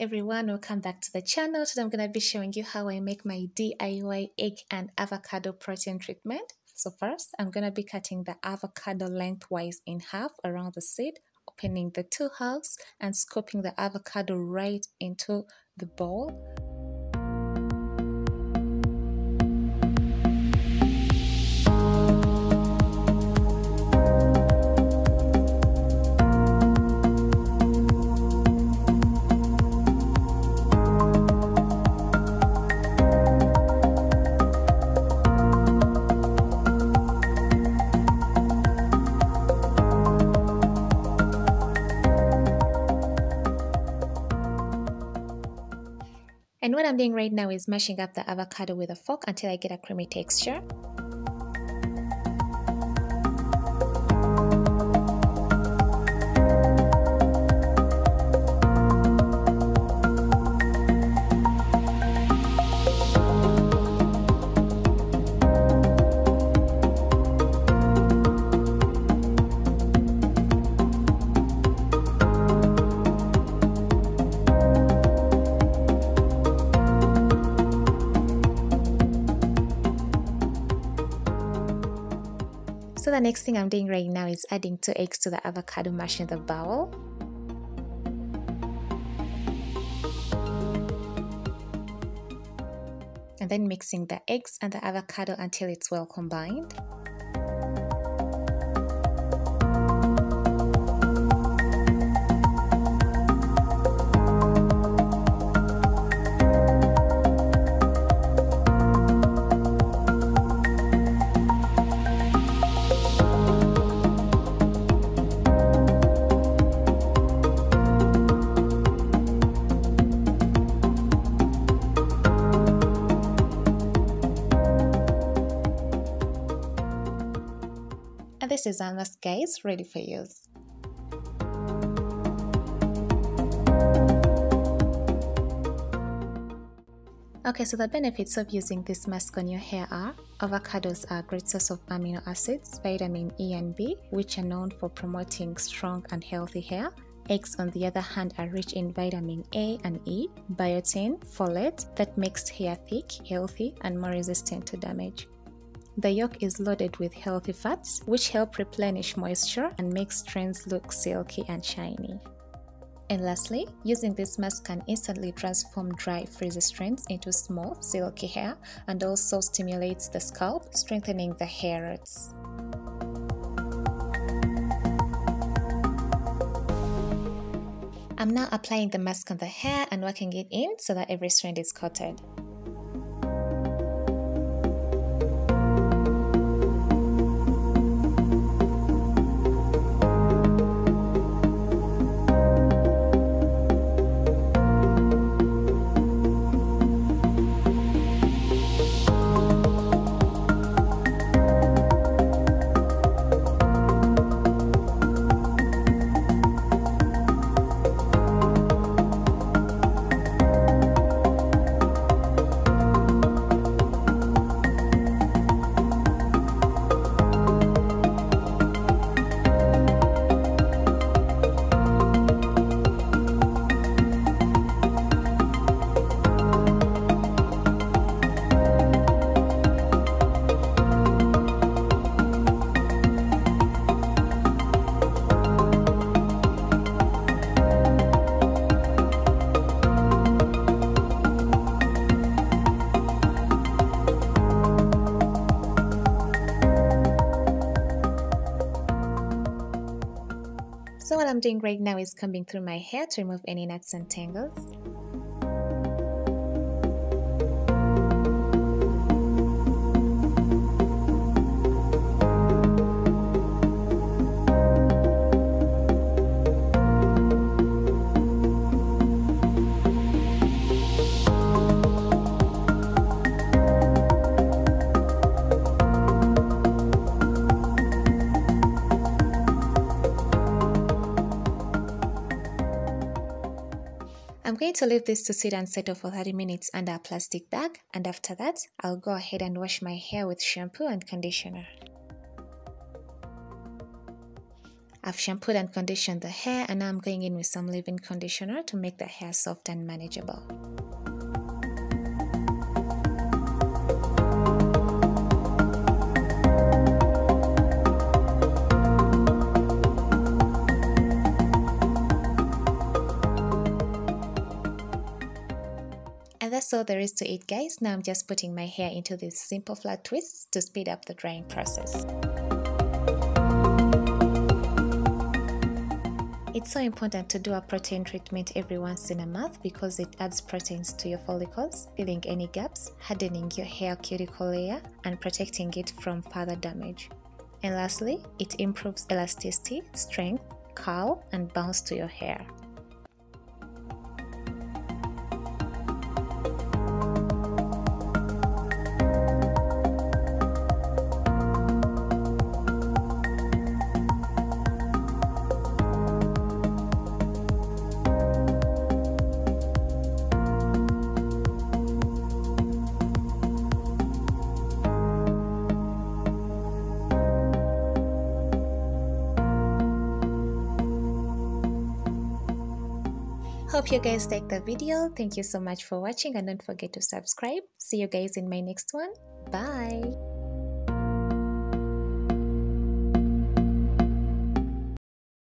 everyone, welcome back to the channel. Today I'm going to be showing you how I make my DIY egg and avocado protein treatment. So first, I'm going to be cutting the avocado lengthwise in half around the seed, opening the two halves and scooping the avocado right into the bowl. And what I'm doing right now is mashing up the avocado with a fork until I get a creamy texture. The next thing I'm doing right now is adding two eggs to the avocado mash in the bowl. And then mixing the eggs and the avocado until it's well combined. This is Anna's guys ready for use. Okay, so the benefits of using this mask on your hair are avocados are a great source of amino acids, vitamin E and B, which are known for promoting strong and healthy hair. Eggs, on the other hand, are rich in vitamin A and E, biotin, folate that makes hair thick, healthy, and more resistant to damage. The yolk is loaded with healthy fats, which help replenish moisture and make strands look silky and shiny. And lastly, using this mask can instantly transform dry, frizzy strands into smooth, silky hair and also stimulates the scalp, strengthening the hair roots. I'm now applying the mask on the hair and working it in so that every strand is coated. So what I'm doing right now is combing through my hair to remove any knots and tangles. I'm going to leave this to sit and settle for 30 minutes under a plastic bag and after that, I'll go ahead and wash my hair with shampoo and conditioner. I've shampooed and conditioned the hair and now I'm going in with some leave-in conditioner to make the hair soft and manageable. That's all there is to it guys. Now I'm just putting my hair into these simple flat twists to speed up the drying process. It's so important to do a protein treatment every once in a month because it adds proteins to your follicles, filling any gaps, hardening your hair cuticle layer, and protecting it from further damage. And lastly, it improves elasticity, strength, curl, and bounce to your hair. Hope you guys liked the video. Thank you so much for watching and don't forget to subscribe. See you guys in my next one. Bye.